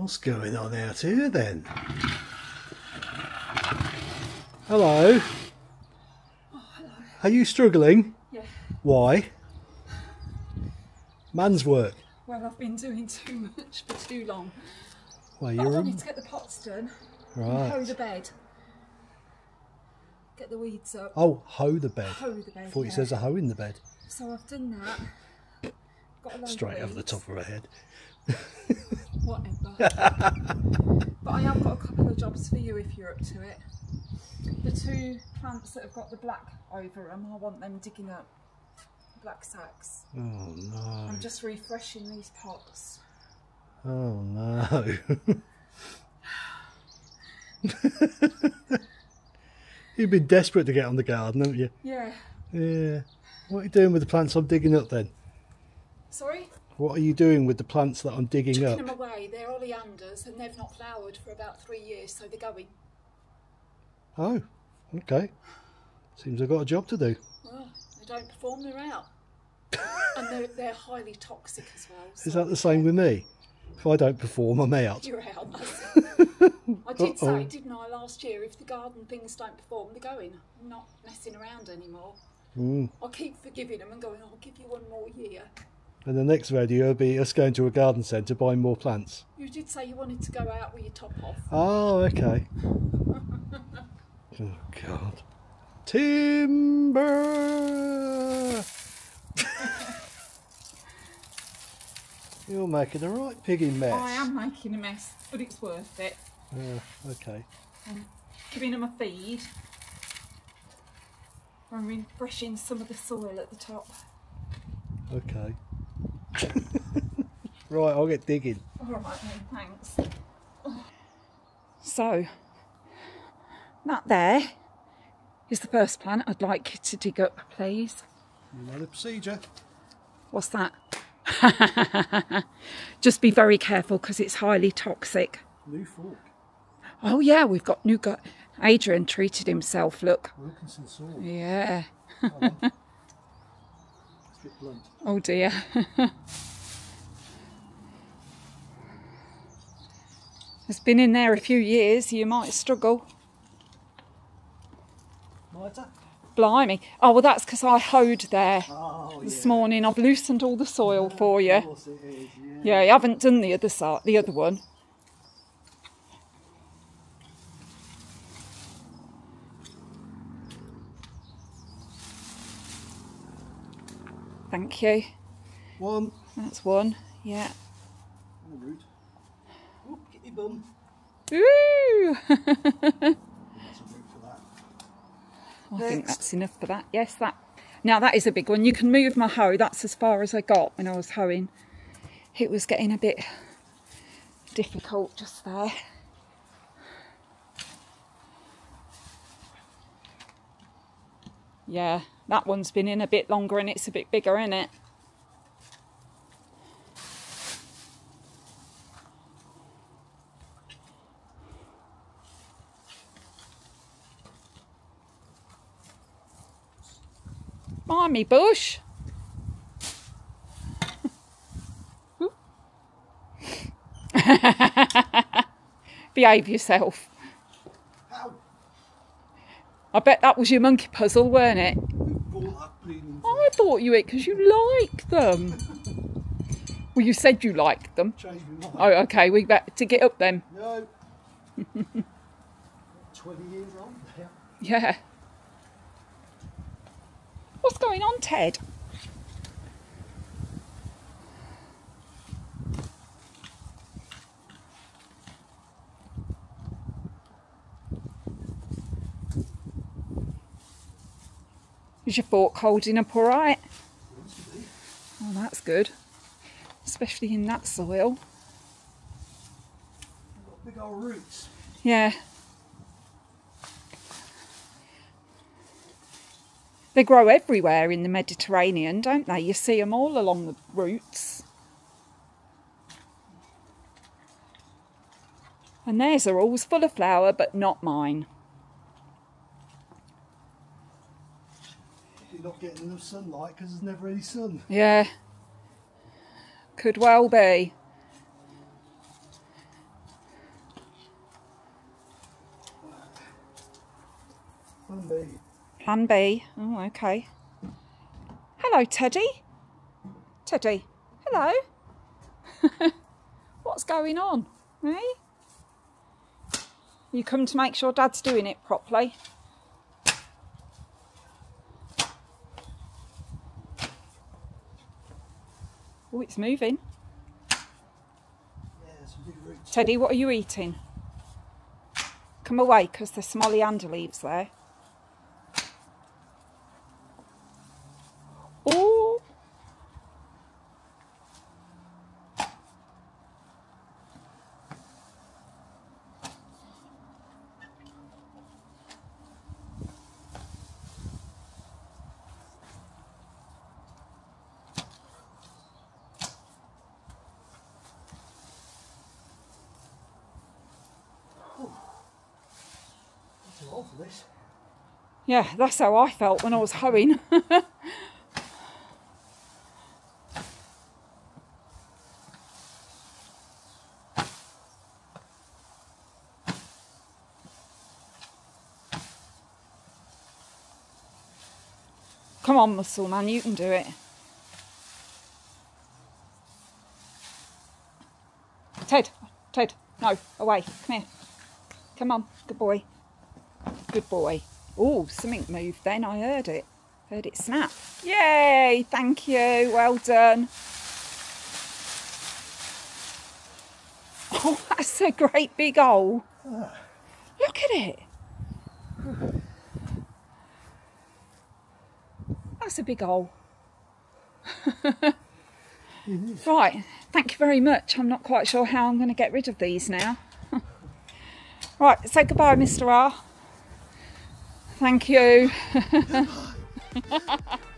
What's going on out here then? Hello. Oh, Are you struggling? Yeah. Why? Man's work. Well, I've been doing too much for too long. Well, But I you're wanted to get the pots done. and Hoe the bed. Get the weeds up. Oh, hoe the bed. Hoe the bed. Thought you yeah. says a hoe in the bed. So I've done that. Got a Straight over the top of her head. Whatever. but I have got a couple of jobs for you if you're up to it. The two plants that have got the black over them, I want them digging up. Black sacks. Oh no. I'm just refreshing these pots. Oh no. You've been desperate to get on the garden, haven't you? Yeah. Yeah. What are you doing with the plants I'm digging up then? Sorry? What are you doing with the plants that I'm digging Chucking up? them away. They're oleanders and they've not flowered for about three years, so they're going. Oh, okay. Seems I've got a job to do. Well, they don't perform, they're out. and they're, they're highly toxic as well. Is that the same with me? If I don't perform, I'm out. You're out. I did Uh-oh. say, didn't I, last year, if the garden things don't perform, they're going. I'm not messing around anymore. Mm. I keep forgiving them and going, I'll give you one more year. And the next video will be us going to a garden centre buying more plants. You did say you wanted to go out with your top off. Oh, okay. oh, God. Timber! You're making a right piggy mess. I am making a mess, but it's worth it. Yeah, okay. Um, giving them a feed. I'm refreshing some of the soil at the top. Okay. right, I'll get digging. All right then, thanks. So, that there is the first plant I'd like you to dig up, please. You know the procedure. What's that? Just be very careful because it's highly toxic. New fork. Oh yeah, we've got new gut. Adrian treated himself. Look. Wilkinson sword. Yeah. It's a bit blunt. Oh dear. it's been in there a few years. You might struggle. Blimey. Oh well, that's because I hoed there Oh, this morning. I've loosened all the soil for you. Of course it is, yeah. Yeah, I haven't done the other side, the other one. Thank you. One. That's one. Yeah. A. Oh, get bum. Ooh! That's a for that. I think that's enough for that. Yes, that. Now that is a big one. You can move my hoe. That's as far as I got when I was hoeing. It was getting a bit difficult just there. Yeah, that one's been in a bit longer and it's a bit bigger, isn't it? Me, Bush. Behave yourself. Ow! I bet that was your monkey puzzle, weren't it? Ball up, bleeding. I bought you it because you like them. Well, you said you liked them. Change my mind. Oh, okay, we better to get up then. No. 20 years old now. Yeah. What's going on, Ted? Is your fork holding up all right? Oh, that's good. Especially in that soil. Got big old roots. Yeah. They grow everywhere in the Mediterranean, don't they? You see them all along the routes. And theirs are always full of flower, but not mine. getting enough sunlight because there's never any sun. Yeah. Could well be. Plan B. Plan B. Oh, okay. Hello, Teddy. Teddy. Hello. What's going on? Eh? You come to make sure Dad's doing it properly. Oh, it's moving. Yeah, some big roots. Teddy, what are you eating? Come away, because there's some oleander leaves there. Oh! For this. Yeah, that's how I felt when I was hoeing. Come on, muscle man, you can do it. Ted, Ted, no, away, come here. Come on, good boy. Good boy. Oh, something moved then. I heard it. Heard it snap. Yay! Thank you. Well done. Oh, that's a great big hole. Look at it. That's a big hole. right. Thank you very much. I'm not quite sure how I'm going to get rid of these now. right. Say goodbye, Mr. R. Thank you.